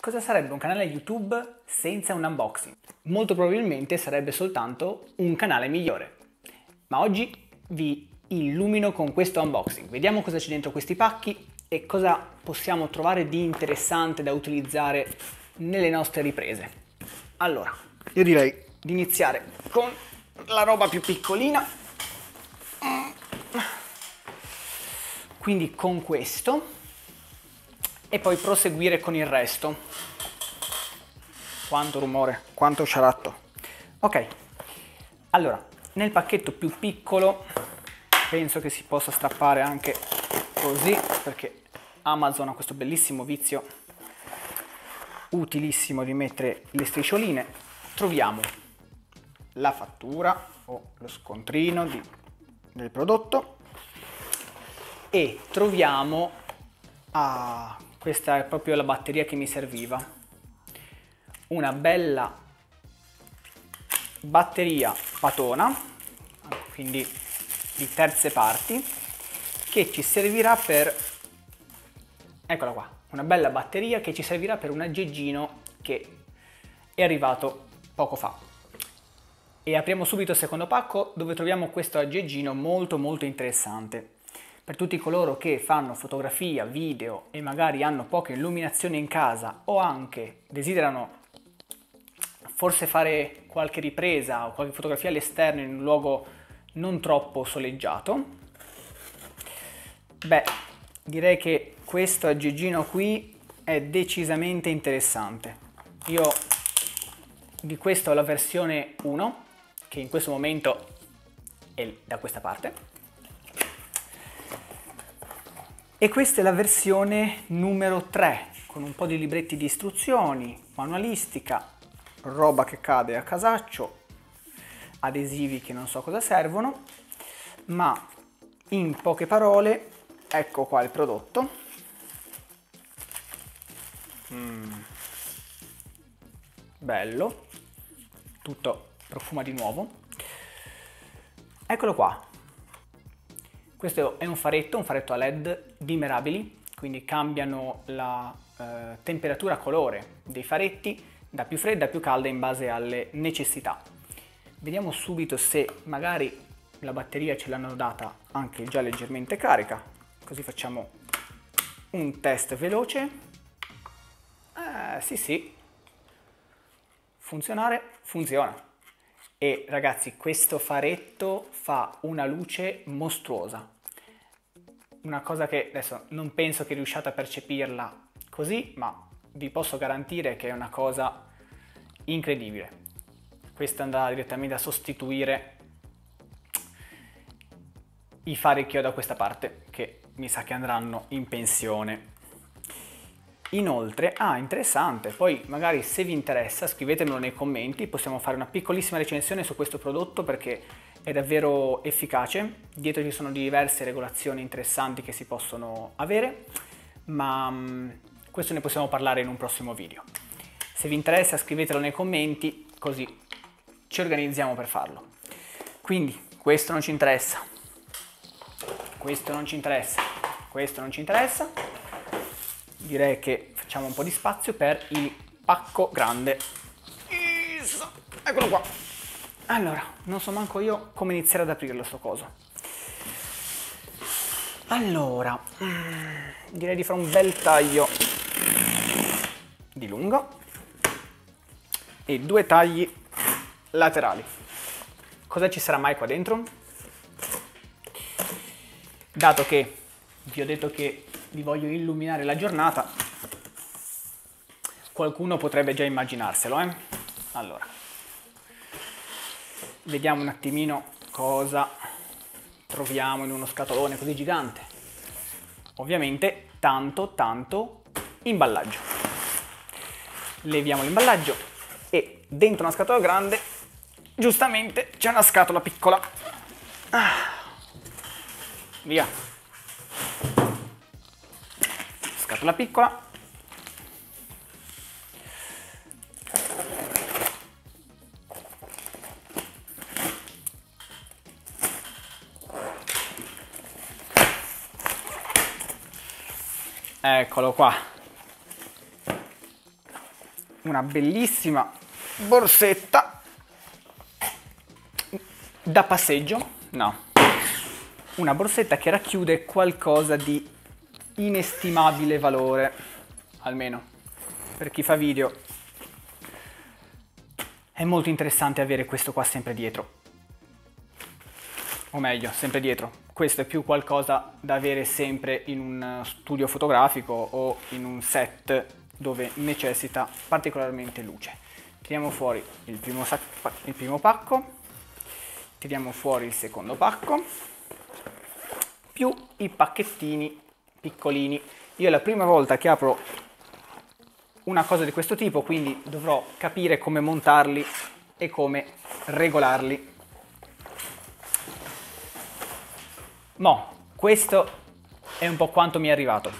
Cosa sarebbe un canale YouTube senza un unboxing? Molto probabilmente sarebbe soltanto un canale migliore. Ma oggi vi illumino con questo unboxing. Vediamo cosa c'è dentro questi pacchi e cosa possiamo trovare di interessante da utilizzare nelle nostre riprese. Allora, io direi di iniziare con la roba più piccolina. Quindi con questo e poi proseguire con il resto. Quanto rumore, quanto sciaratto. Ok, allora, nel pacchetto più piccolo penso che si possa strappare anche così, perché Amazon ha questo bellissimo vizio utilissimo di mettere le striscioline. Troviamo la fattura o lo scontrino di, del prodotto e troviamo ah, questa è proprio la batteria che mi serviva. Una bella batteria patona quindi di terze parti che ci servirà per eccola qua una bella batteria che ci servirà per un aggeggino che è arrivato poco fa. E apriamo subito il secondo pacco dove troviamo questo aggeggino molto molto interessante per tutti coloro che fanno fotografia, video e magari hanno poca illuminazione in casa o anche desiderano forse fare qualche ripresa o qualche fotografia all'esterno in un luogo non troppo soleggiato, beh, direi che questo aggeggino qui è decisamente interessante. Io di questo ho la versione 1, che in questo momento è da questa parte, E questa è la versione numero 3, con un po' di libretti di istruzioni, manualistica, roba che cade a casaccio, adesivi che non so cosa servono, ma in poche parole, ecco qua il prodotto. Mm. Bello, tutto profuma di nuovo. Eccolo qua, questo è un faretto, un faretto a LED dimerabili, quindi cambiano la eh, temperatura colore dei faretti da più fredda a più calda in base alle necessità. Vediamo subito se magari la batteria ce l'hanno data anche già leggermente carica, così facciamo un test veloce. Eh, sì sì, funzionare funziona. E ragazzi, questo faretto fa una luce mostruosa. Una cosa che adesso non penso che riusciate a percepirla così, ma vi posso garantire che è una cosa incredibile. Questo andrà direttamente a sostituire i fari che ho da questa parte, che mi sa che andranno in pensione Inoltre, ah interessante, poi magari se vi interessa scrivetemelo nei commenti, possiamo fare una piccolissima recensione su questo prodotto perché è davvero efficace, dietro ci sono diverse regolazioni interessanti che si possono avere, ma mm, questo ne possiamo parlare in un prossimo video. Se vi interessa scrivetelo nei commenti così ci organizziamo per farlo. Quindi questo non ci interessa, questo non ci interessa, questo non ci interessa, direi che facciamo un po' di spazio per il pacco grande. Eccolo qua. Allora, non so manco io come iniziare ad aprirlo sto coso. Allora, mm, direi di fare un bel taglio di lungo e due tagli laterali. Cosa ci sarà mai qua dentro? Dato che vi ho detto che vi voglio illuminare la giornata, qualcuno potrebbe già immaginarselo, eh? Allora, vediamo un attimino cosa troviamo in uno scatolone così gigante. Ovviamente tanto, tanto imballaggio. Leviamo l'imballaggio e dentro una scatola grande, giustamente, c'è una scatola piccola. Ah. Via. scatola piccola eccolo qua una bellissima borsetta da passeggio, no, una borsetta che racchiude qualcosa di inestimabile valore, almeno per chi fa video. È molto interessante avere questo qua sempre dietro. O meglio, sempre dietro. Questo è più qualcosa da avere sempre in un studio fotografico o in un set dove necessita particolarmente luce. Tiriamo fuori il primo, il primo pacco, tiriamo fuori il secondo pacco, più i pacchettini piccolini. Io è la prima volta che apro una cosa di questo tipo, quindi dovrò capire come montarli e come regolarli. Mo, questo è un po' quanto mi è arrivato.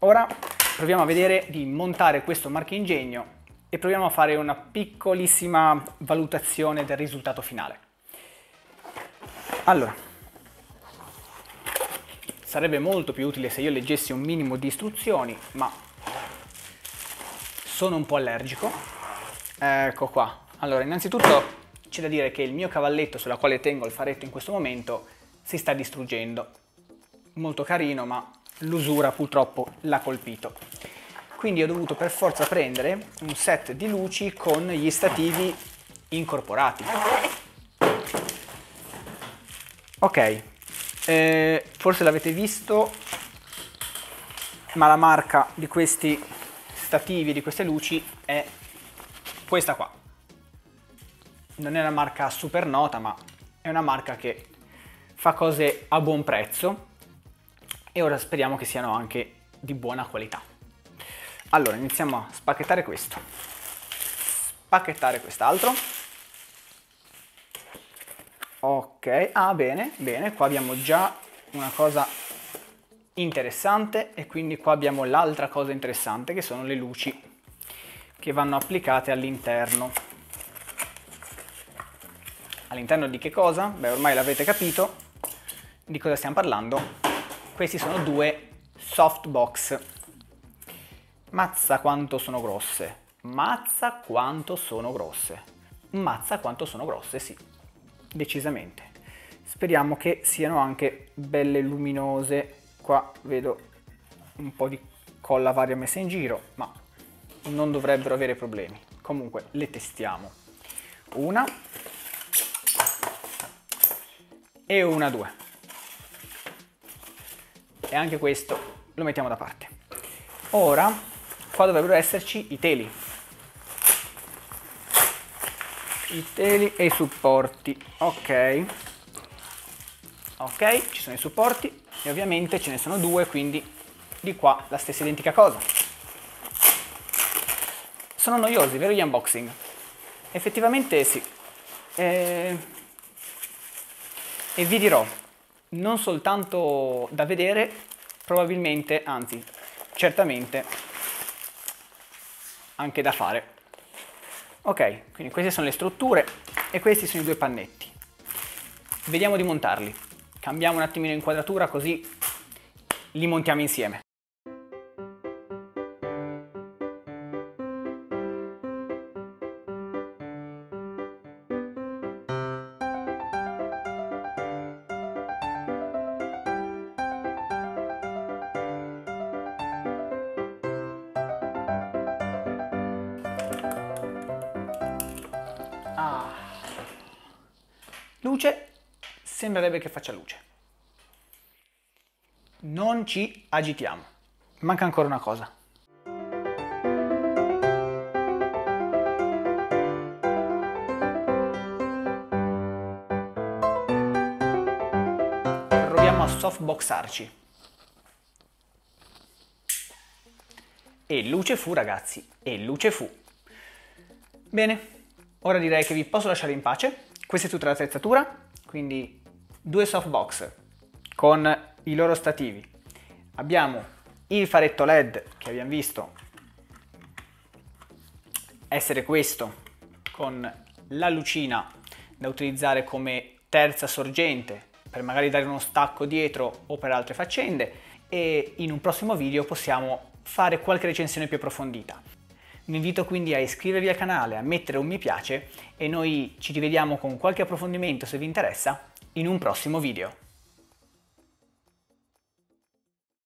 Ora proviamo a vedere di montare questo marchingegno e proviamo a fare una piccolissima valutazione del risultato finale. Allora, sarebbe molto più utile se io leggessi un minimo di istruzioni, ma sono un po' allergico. Ecco qua. Allora, innanzitutto c'è da dire che il mio cavalletto sulla quale tengo il faretto in questo momento si sta distruggendo. Molto carino, ma l'usura purtroppo l'ha colpito. Quindi ho dovuto per forza prendere un set di luci con gli stativi incorporati. Ok, eh, forse l'avete visto, ma la marca di questi stativi, di queste luci è questa qua. Non è una marca super nota, ma è una marca che fa cose a buon prezzo e ora speriamo che siano anche di buona qualità. Allora, iniziamo a spacchettare questo. Spacchettare quest'altro. Ok, ah bene, bene, qua abbiamo già una cosa interessante e quindi qua abbiamo l'altra cosa interessante che sono le luci che vanno applicate all'interno. All'interno di che cosa? Beh, ormai l'avete capito di cosa stiamo parlando. Questi sono due softbox. Mazza quanto sono grosse. Mazza quanto sono grosse. Mazza quanto sono grosse, sì. Decisamente. Speriamo che siano anche belle luminose qua vedo un po' di colla varia messa in giro ma non dovrebbero avere problemi comunque le testiamo una e una due e anche questo lo mettiamo da parte ora qua dovrebbero esserci i teli i teli e i supporti ok ok ci sono i supporti e ovviamente ce ne sono due, quindi di qua la stessa identica cosa. Sono noiosi, vero gli unboxing? Effettivamente sì. E, e vi dirò, non soltanto da vedere, probabilmente, anzi, certamente, anche da fare. Ok, quindi queste sono le strutture e questi sono i due pannetti. Vediamo di montarli. Cambiamo un attimino inquadratura così li montiamo insieme. Luce sembrerebbe che faccia luce. Non ci agitiamo. Manca ancora una cosa. Proviamo a softboxarci. E luce fu ragazzi, e luce fu. Bene, ora direi che vi posso lasciare in pace. Questa è tutta l'attrezzatura, quindi due softbox con i loro stativi. Abbiamo il faretto LED che abbiamo visto essere questo con la lucina da utilizzare come terza sorgente per magari dare uno stacco dietro o per altre faccende e in un prossimo video possiamo fare qualche recensione più approfondita. Vi invito quindi a iscrivervi al canale, a mettere un mi piace e noi ci rivediamo con qualche approfondimento se vi interessa in un prossimo video.